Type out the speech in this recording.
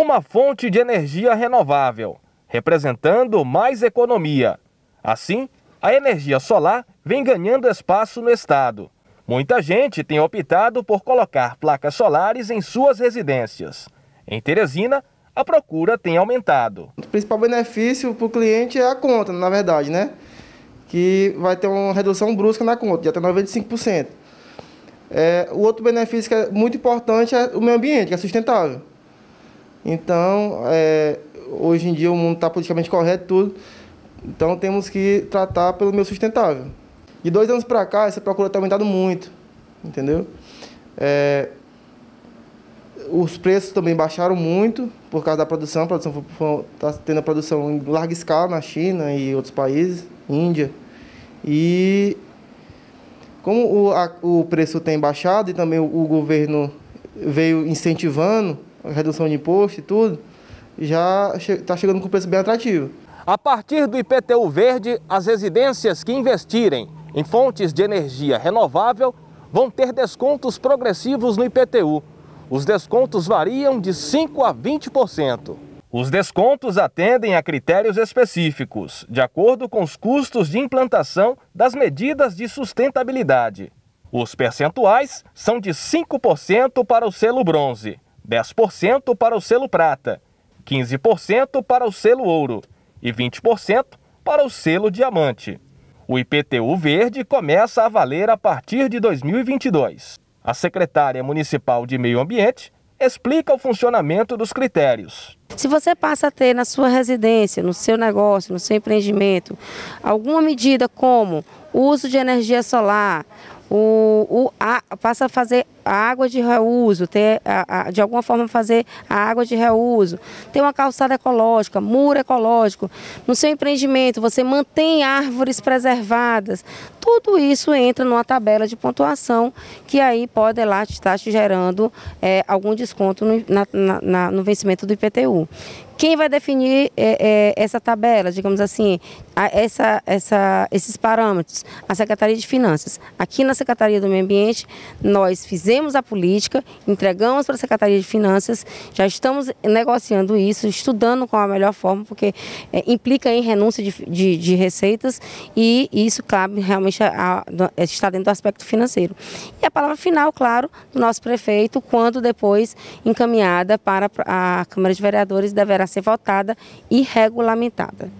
uma fonte de energia renovável, representando mais economia. Assim, a energia solar vem ganhando espaço no estado. Muita gente tem optado por colocar placas solares em suas residências. Em Teresina, a procura tem aumentado. O principal benefício para o cliente é a conta, na verdade, né? Que vai ter uma redução brusca na conta, de até 95%. É, o outro benefício que é muito importante é o meio ambiente, que é sustentável. Então, é, hoje em dia o mundo está politicamente correto tudo, então temos que tratar pelo meio sustentável. De dois anos para cá, essa procura tem aumentado muito, entendeu? É, os preços também baixaram muito por causa da produção. A produção está tendo a produção em larga escala na China e outros países, Índia. E como o, a, o preço tem baixado e também o, o governo veio incentivando redução de imposto e tudo, já está che chegando com preço bem atrativo. A partir do IPTU verde, as residências que investirem em fontes de energia renovável vão ter descontos progressivos no IPTU. Os descontos variam de 5% a 20%. Os descontos atendem a critérios específicos, de acordo com os custos de implantação das medidas de sustentabilidade. Os percentuais são de 5% para o selo bronze, 10% para o selo prata, 15% para o selo ouro e 20% para o selo diamante. O IPTU verde começa a valer a partir de 2022. A secretária municipal de Meio Ambiente explica o funcionamento dos critérios. Se você passa a ter na sua residência, no seu negócio, no seu empreendimento, alguma medida como o uso de energia solar, o, o, a, passa a fazer a água de reuso, ter, a, a, de alguma forma fazer a água de reuso, ter uma calçada ecológica, muro ecológico. No seu empreendimento você mantém árvores preservadas. Tudo isso entra numa tabela de pontuação que aí pode lá estar te gerando é, algum desconto no, na, na, no vencimento do IPTU. Quem vai definir é, é, essa tabela, digamos assim, a, essa, essa, esses parâmetros? A Secretaria de Finanças. Aqui na Secretaria do Meio Ambiente, nós fizemos a política, entregamos para a Secretaria de Finanças, já estamos negociando isso, estudando qual a melhor forma, porque é, implica em renúncia de, de, de, receitas e isso cabe realmente a, a, está dentro do aspecto financeiro. E a palavra final, claro, do nosso prefeito, quando depois encaminhada para a Câmara de Vereadores, deverá ser votada e regulamentada.